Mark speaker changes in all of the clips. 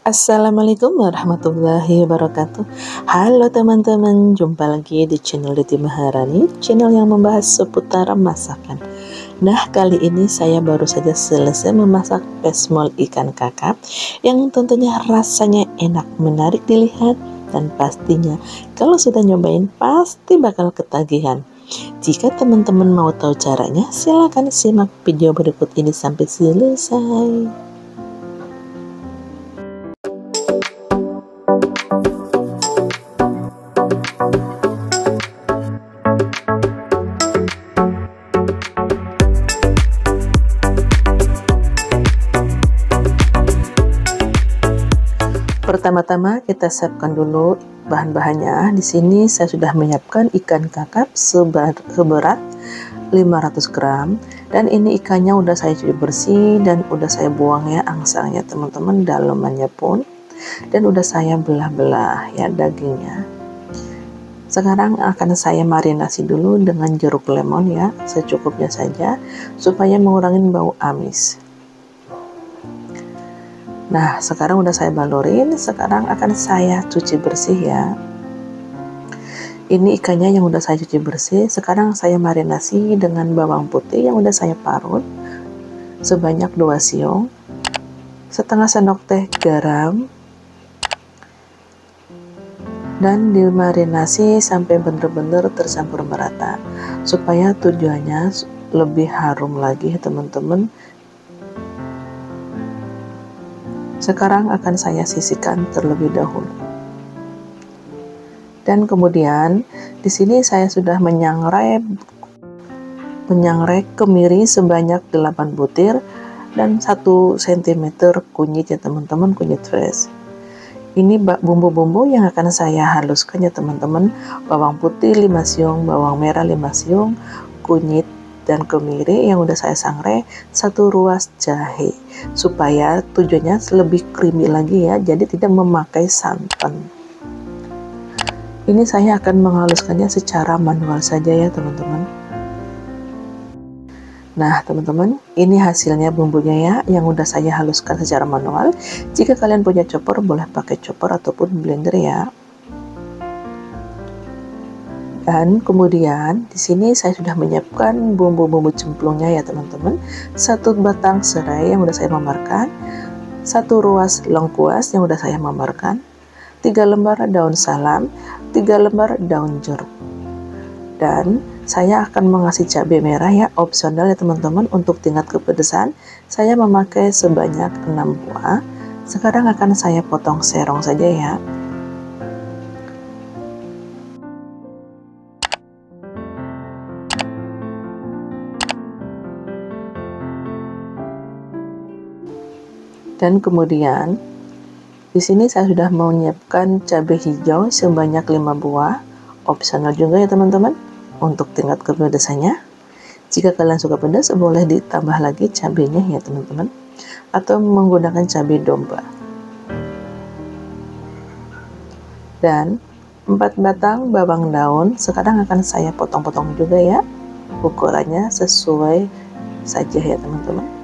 Speaker 1: Assalamualaikum warahmatullahi wabarakatuh. Halo teman-teman, jumpa lagi di channel Diti Maharani Channel yang membahas seputar masakan. Nah kali ini saya baru saja selesai memasak pesmol ikan kakap Yang tentunya rasanya enak, menarik dilihat Dan pastinya kalau sudah nyobain pasti bakal ketagihan. Jika teman-teman mau tahu caranya, silahkan simak video berikut ini sampai selesai. Pertama-tama kita siapkan dulu bahan-bahannya. Di sini saya sudah menyiapkan ikan kakap seberat 500 gram dan ini ikannya udah saya cuci bersih dan udah saya buang ya angsangnya teman-teman dalamannya pun dan udah saya belah-belah ya dagingnya. Sekarang akan saya marinasi dulu dengan jeruk lemon ya, secukupnya saja supaya mengurangi bau amis. Nah, sekarang udah saya balurin, sekarang akan saya cuci bersih ya. Ini ikannya yang udah saya cuci bersih, sekarang saya marinasi dengan bawang putih yang udah saya parut sebanyak 2 siung, setengah sendok teh garam, dan dimarinasi sampai benar-benar tercampur merata supaya tujuannya lebih harum lagi teman-teman Sekarang akan saya sisihkan terlebih dahulu. Dan kemudian di sini saya sudah menyangrai menyangrai kemiri sebanyak 8 butir dan 1 cm kunyit ya teman-teman, kunyit fresh. Ini bumbu-bumbu yang akan saya haluskan ya teman-teman. Bawang putih 5 siung, bawang merah 5 siung, kunyit dan kemiri yang udah saya sangrai satu ruas jahe. Supaya tujuannya lebih creamy lagi ya jadi tidak memakai santan. Ini saya akan menghaluskannya secara manual saja ya teman-teman Nah teman-teman ini hasilnya bumbunya ya yang udah saya haluskan secara manual jika kalian punya chopper boleh pakai chopper ataupun blender ya dan kemudian di sini saya sudah menyiapkan bumbu-bumbu cemplungnya ya teman-teman. Satu batang serai yang sudah saya mamarkan, satu ruas lengkuas yang sudah saya mamarkan, tiga lembar daun salam, tiga lembar daun jeruk. Dan saya akan mengasih cabai merah ya, opsional ya teman-teman untuk tingkat kepedesan. Saya memakai sebanyak 6 buah. Sekarang akan saya potong serong saja ya. dan kemudian di sini saya sudah menyiapkan cabai hijau sebanyak 5 buah opsional juga ya teman-teman untuk tingkat kepedasannya jika kalian suka pedas boleh ditambah lagi cabenya ya teman-teman. Atau menggunakan cabai domba. Dan 4 batang bawang daun sekarang akan saya potong-potong juga ya. Ukurannya sesuai saja ya teman-teman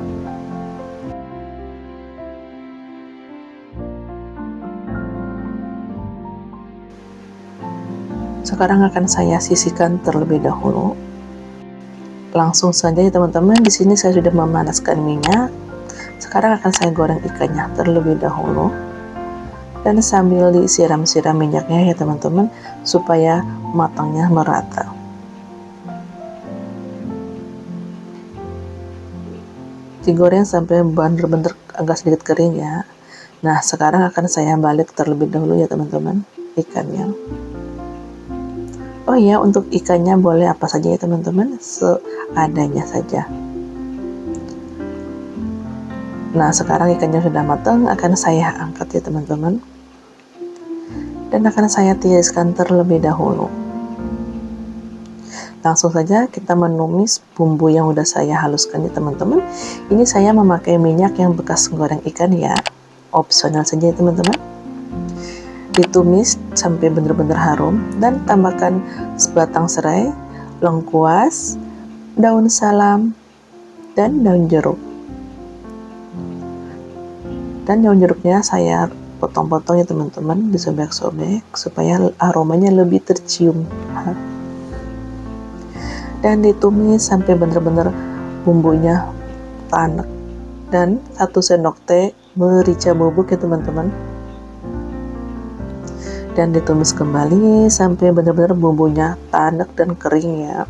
Speaker 1: Sekarang akan saya sisihkan terlebih dahulu. Langsung saja ya teman-teman, di sini saya sudah memanaskan minyak. Sekarang akan saya goreng ikannya terlebih dahulu. Dan sambil disiram-siram minyaknya ya teman-teman, supaya matangnya merata. Digoreng sampai benar-benar agak sedikit kering ya. Nah, sekarang akan saya balik terlebih dahulu ya teman-teman ikannya. Oh iya, untuk ikannya boleh apa saja ya teman-teman, seadanya saja. Nah, sekarang ikannya sudah matang, akan saya angkat ya teman-teman. Dan akan saya tiriskan terlebih dahulu. Langsung saja kita menumis bumbu yang udah saya haluskan ya teman-teman. Ini saya memakai minyak yang bekas goreng ikan ya. Opsional saja ya teman-teman ditumis sampai benar-benar harum dan tambahkan sebatang serai, lengkuas, daun salam, dan daun jeruk. Dan daun jeruknya saya dipotong-potong ya teman-teman disobek-sobek supaya aromanya lebih tercium. Dan ditumis sampai benar-benar bumbunya tanek dan satu sendok teh merica bubuk ya teman-teman dan ditumis kembali sampai benar-benar bumbunya tanek dan kering ya.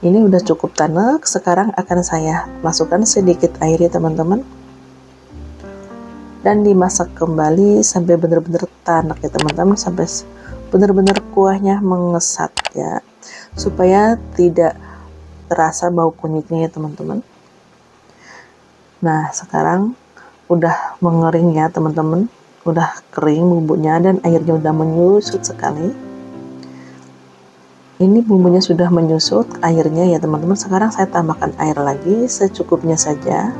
Speaker 1: Ini udah cukup tanek sekarang akan saya masukkan sedikit air ya teman-teman. Dan dimasak kembali sampai benar-benar tanak ya teman-teman sampai benar-benar kuahnya mengesat ya. Supaya tidak terasa bau kunyitnya ya teman-teman. Nah sekarang udah mengering ya teman-teman udah kering bumbunya dan airnya udah menyusut sekali. Ini bumbunya sudah menyusut airnya ya teman-teman. Sekarang saya tambahkan air lagi secukupnya saja.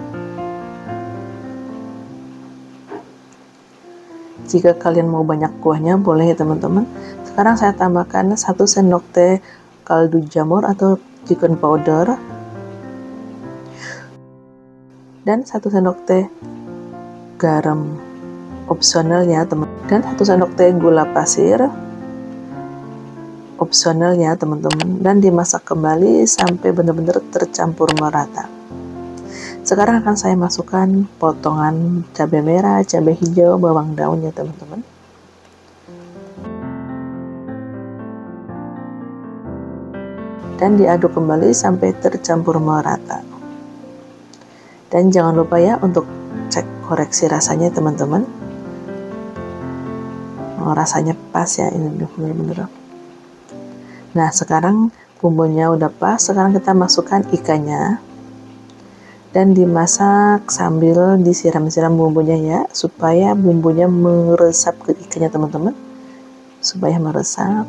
Speaker 1: Jika kalian mau banyak kuahnya boleh ya teman-teman. Sekarang saya tambahkan satu sendok teh kaldu jamur atau chicken powder. Dan satu sendok teh garam opsional ya teman dan satu sendok teh gula pasir opsional ya teman-teman dan dimasak kembali sampai benar-benar tercampur merata sekarang akan saya masukkan potongan cabai merah, cabai hijau, bawang daun ya teman-teman. Dan diaduk kembali sampai tercampur merata. Dan jangan lupa ya untuk cek koreksi rasanya teman-teman. Oh, rasanya pas ya ini benar-benar. Nah sekarang bumbunya udah pas, sekarang kita masukkan ikannya. Dan dimasak sambil disiram-siram bumbunya ya supaya bumbunya meresap ke ikannya teman-teman. Supaya meresap.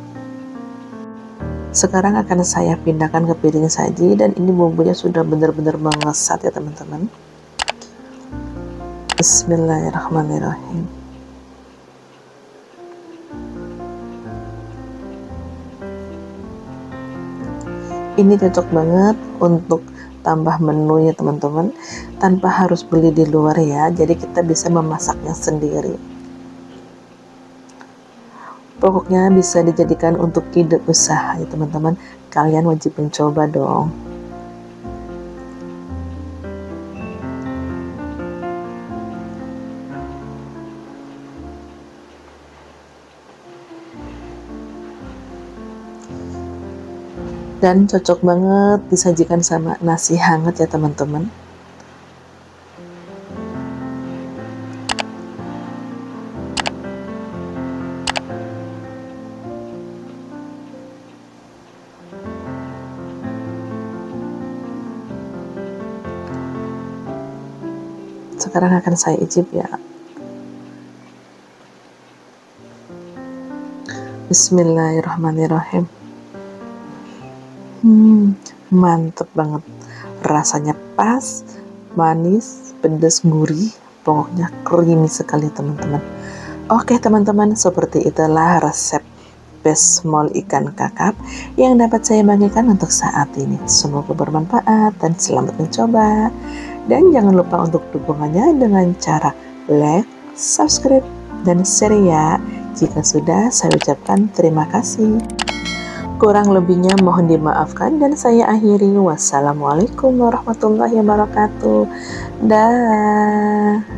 Speaker 1: Sekarang akan saya pindahkan ke piring saji dan ini bumbunya sudah benar-benar mengesat ya teman-teman. Bismillahirrahmanirrahim ini cocok banget untuk tambah menu ya teman-teman. Tanpa harus beli di luar ya jadi kita bisa memasaknya sendiri. Pokoknya bisa dijadikan untuk ide usaha ya teman-teman. Kalian wajib mencoba dong dan cocok banget disajikan sama nasi hangat ya teman-teman. Sekarang akan saya icip ya. Bismillahirrahmanirrahim Hmm, mantep banget. Rasanya pas, manis, pedas, gurih, pokoknya creamy sekali teman-teman. Oke teman-teman, seperti itulah resep besmol ikan kakap yang dapat saya bagikan untuk saat ini. Semoga bermanfaat dan selamat mencoba. Dan jangan lupa untuk dukungannya dengan cara like, subscribe, dan share ya. Jika sudah, saya ucapkan terima kasih. Kurang lebihnya mohon dimaafkan dan saya akhiri. Wassalamualaikum warahmatullahi wabarakatuh. Dah.